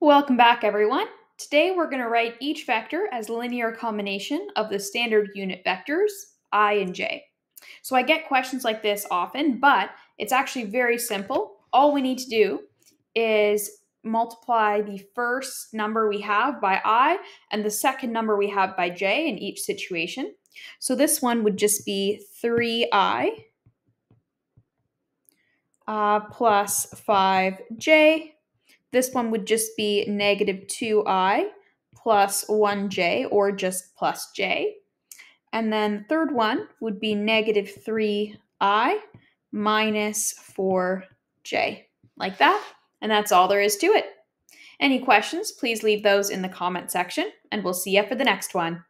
Welcome back, everyone. Today we're going to write each vector as a linear combination of the standard unit vectors, i and j. So I get questions like this often, but it's actually very simple. All we need to do is multiply the first number we have by i and the second number we have by j in each situation. So this one would just be 3i uh, plus 5j this one would just be negative 2i plus 1j, or just plus j. And then the third one would be negative 3i minus 4j, like that. And that's all there is to it. Any questions, please leave those in the comment section, and we'll see you for the next one.